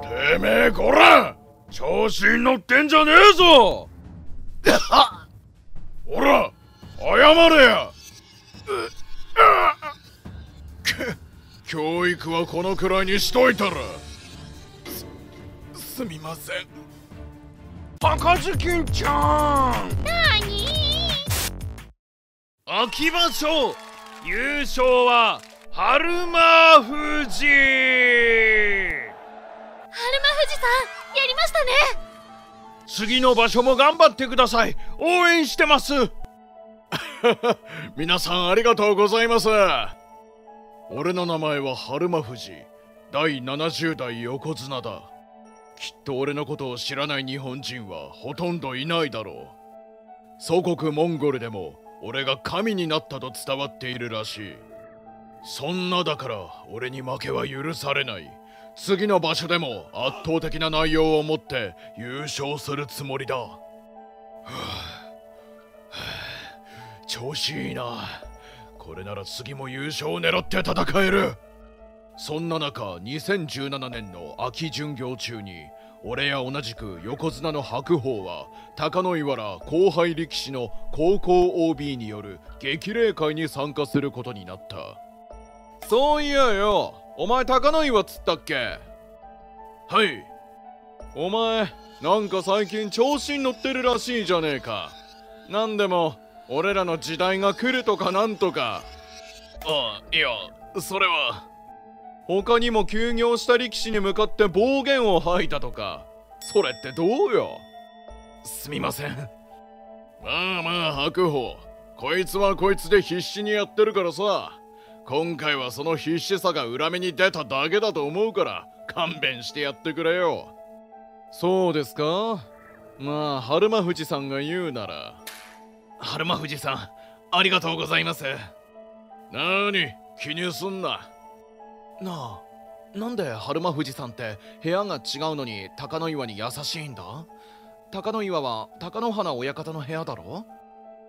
てめえこら！調子に乗ってんじゃねえぞ！ほら謝れや！教育はこのくらいにしといたら。すすみません。赤ずきんちゃん！なに秋場所優勝は春馬富士春馬富士さんやりましたね。次の場所も頑張ってください。応援してます。皆さんありがとうございます。俺の名前は春馬富士。第70代横綱だ。きっと俺のことを知らない日本人はほとんどいないだろう。祖国モンゴルでも俺が神になったと伝わっているらしい。そんなだから俺に負けは許されない。次の場所でも圧倒的な内容を持って優勝するつもりだ、はあはあ、調子いいな。これなら次も優勝を狙って戦える。そんな中2017年の秋巡業中に俺や同じく横綱の白鵬は貴乃岩ら後輩力士の高校 OB による激励会に参加することになった。そういやよ。お前貴乃岩っつったっけ？はい。お前なんか最近調子に乗ってるらしいじゃねえか。なんでも俺らの時代が来るとかなんとか。あいやそれは。他にも休業した力士に向かって暴言を吐いたとか。それってどうよ？すみません。まあまあ白鵬。こいつはこいつで必死にやってるからさ今回はその必死さが裏目に出ただけだと思うから勘弁してやってくれよ。そうですか？まあ春馬富士さんが言うなら。春馬富士さんありがとうございます。なに気にすんな。なあなんで春馬富士さんって部屋が違うのに貴乃岩に優しいんだ？貴乃岩は貴乃花親方の部屋だろ？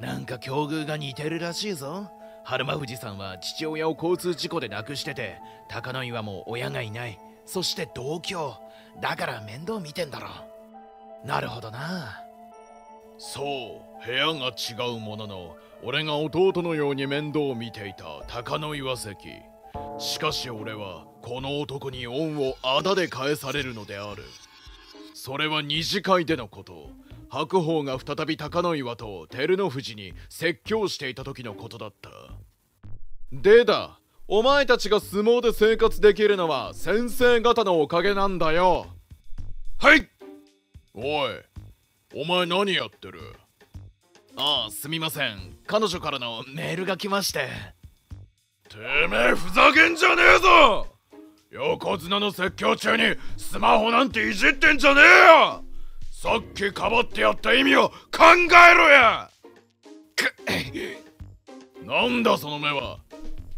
なんか境遇が似てるらしいぞ春馬富士さんは父親を交通事故で亡くしてて貴乃岩も親がいない。そして同居。だから面倒見てんだろなるほどな。そう部屋が違うものの俺が弟のように面倒を見ていた貴乃岩関。しかし俺はこの男に恩をあだで返されるのである。それは二次会でのこと。白鵬が再び貴乃岩と照ノ富士に説教していた時のことだった。でだお前たちが相撲で生活できるのは先生方のおかげなんだよ。はい。おいお前何やってる？ああすみません。彼女からのメールが来まして。てめえふざけんじゃねえぞ！横綱の説教中にスマホなんていじってんじゃねえよさっきかばってやった意味を考えろや！なんだその目は？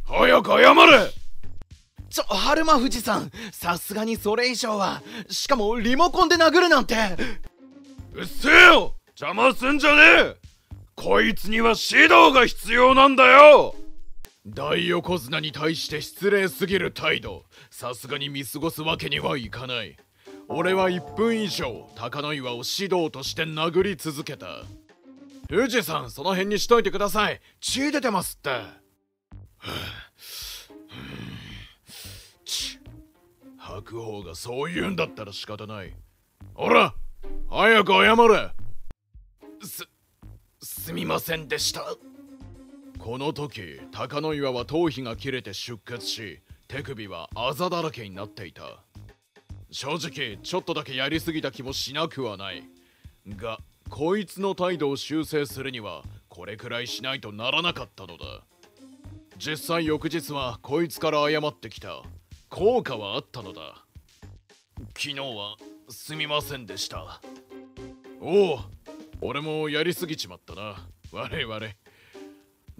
早く謝れ！ちょ、春馬富士さん、さすがにそれ以上は、しかもリモコンで殴るなんて。うっせえよ！邪魔すんじゃねえ！こいつには指導が必要なんだよ！大横綱に対して失礼すぎる態度。さすがに見過ごすわけにはいかない俺は1分以上高野岩を指導として殴り続けた。富士さんその辺にしといてください。血出てますって。白鵬がそう言うんだったら仕方ないほら早く謝れすすみませんでしたこの時高野岩は頭皮が切れて出血し手首はあざだらけになっていた正直ちょっとだけやりすぎた気もしなくはない。がこいつの態度を修正するにはこれくらいしないとならなかったのだ。実際翌日はこいつから謝ってきた。効果はあったのだ。昨日はすみませんでした。おお俺もやりすぎちまったな。悪い悪い。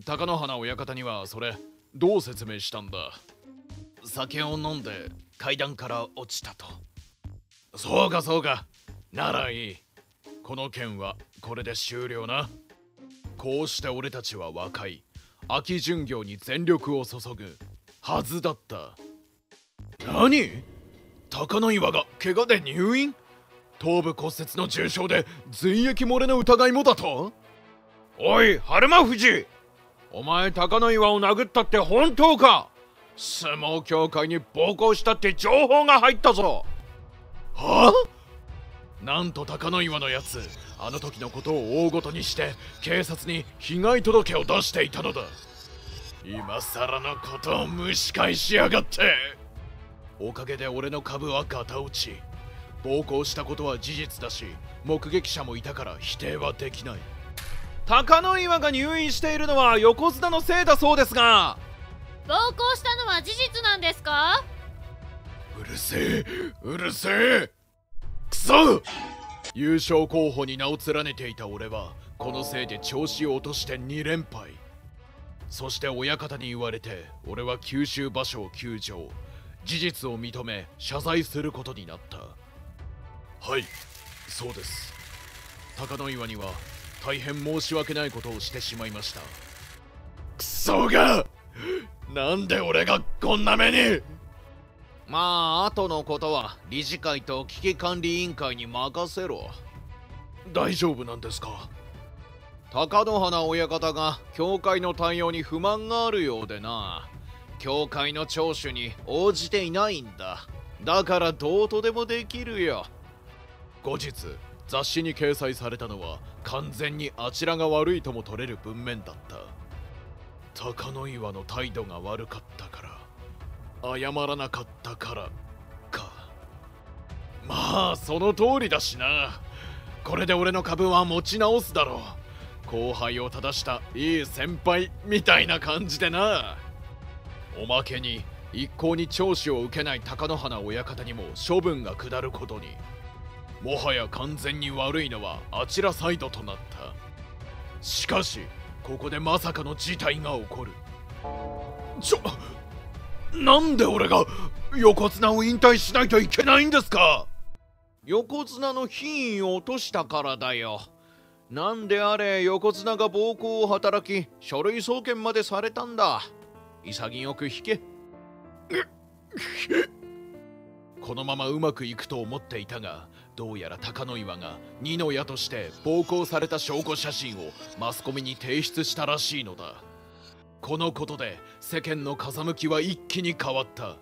貴乃花親方にはそれどう説明したんだ？酒を飲んで階段から落ちたと。そうかそうか。ならいい。この件はこれで終了な。こうして俺たちは若い。秋巡業に全力を注ぐはずだった。何？高野岩が怪我で入院？頭部骨折の重傷で髄液漏れの疑いもだと？おい春馬富士。お前高野岩を殴ったって本当か？相撲協会に暴行したって情報が入ったぞ。は？あなんと高野岩のやつあの時のことを大ごとにして警察に被害届を出していたのだ。今さらのことを蒸し返しやがって。おかげで俺の株はガタ落ち暴行したことは事実だし目撃者もいたから否定はできない。高野岩が入院しているのは横綱のせいだそうですが暴行したのは事実なんですか？うるせえうるせえ。くそ優勝候補に名を連ねていた俺はこのせいで調子を落として2連敗。そして親方に言われて俺は九州場所を休場。事実を認め謝罪することになった。はいそうです。高野岩には大変申し訳ないことをしてしまいました。クソが！なんで俺がこんな目に？まあ後のことは理事会と危機管理委員会に任せろ。大丈夫なんですか？貴乃花親方が教会の対応に不満があるようでな。教会の聴取に応じていないんだ。だからどうとでもできるよ。後日雑誌に掲載されたのは完全にあちらが悪いとも取れる文面だった高野岩の態度が悪かったから謝らなかったからか。まあその通りだしな。これで俺の株は持ち直すだろう。後輩を正したいい先輩みたいな感じでな。おまけに一向に聴取を受けない貴乃花親方にも処分が下ることに。もはや完全に悪いのはあちらサイドとなった。しかしここでまさかの事態が起こる。ちょなんで俺が横綱を引退しないといけないんですか？横綱の品位を落としたからだよ。なんであれ横綱が暴行を働き書類送検までされたんだ？潔く引け。このままうまくいくと思っていたがどうやら高野岩が二の矢として暴行された証拠写真をマスコミに提出したらしいのだ。このことで世間の風向きは一気に変わった。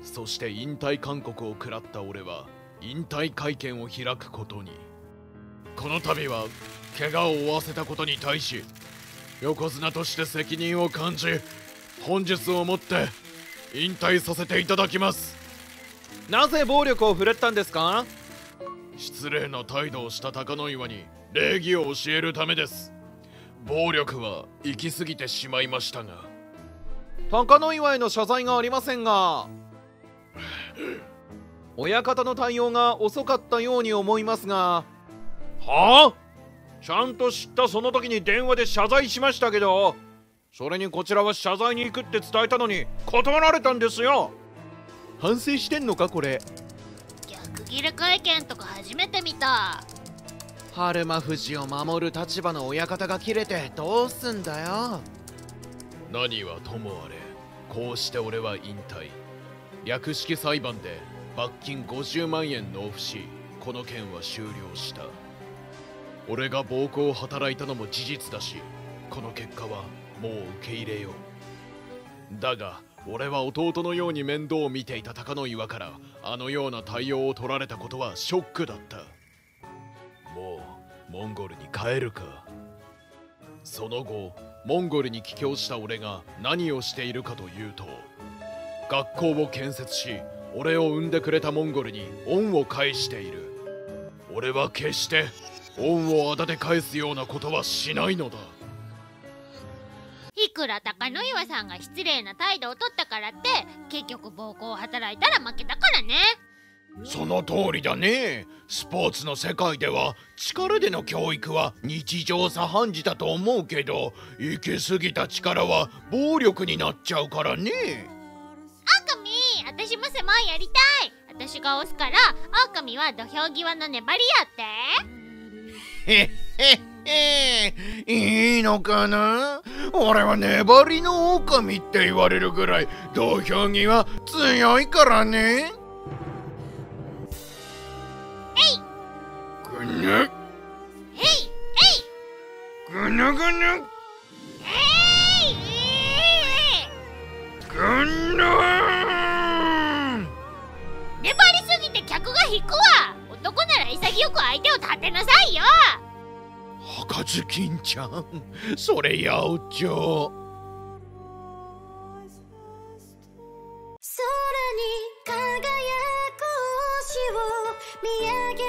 そして引退勧告を食らった俺は引退会見を開くことに。この度は怪我を負わせたことに対し横綱として責任を感じ本日をもって引退させていただきます。なぜ暴力を振るったんですか？失礼な態度をした高野岩に礼儀を教えるためです。暴力は行き過ぎてしまいましたが。高野岩への謝罪がありませんが親方の対応が遅かったように思いますが。はあ？ちゃんと知ったその時に電話で謝罪しましたけどそれにこちらは謝罪に行くって伝えたのに断られたんですよ。反省してんのかこれ逆ギレ会見とか初めて見た。春馬富士を守る立場の親方が切れてどうすんだよ。何はともあれこうして俺は引退。略式裁判で罰金50万円納付しこの件は終了した。俺が暴行を働いたのも事実だしこの結果はもう受け入れよう。だが俺は弟のように面倒を見ていた高野岩からあのような対応を取られたことはショックだった。もうモンゴルに帰るか。その後モンゴルに帰郷した俺が何をしているかというと学校を建設し俺を産んでくれたモンゴルに恩を返している。俺は決して恩をあだで返すようなことはしないのだ。くら高野岩さんが失礼な態度をとったからって結局暴行を働いたら負けだからね。その通りだね。スポーツの世界では力での教育は日常茶飯事だと思うけど行き過ぎた力は暴力になっちゃうからね。オカミ私も相撲やりたい。私が押すからオカミは土俵際の粘りやって。へっへっえー、いいのかな？俺は粘りの狼って言われるぐらい土俵際強いからね。えい！ぐぬ。えい！えい！ぐぬぐぬ。えい！ぐぬ。粘りすぎて客が引くわ。男なら潔く相手を立てなさいよ。そずきんちゃん。それやおちょ。に輝く星を見上げ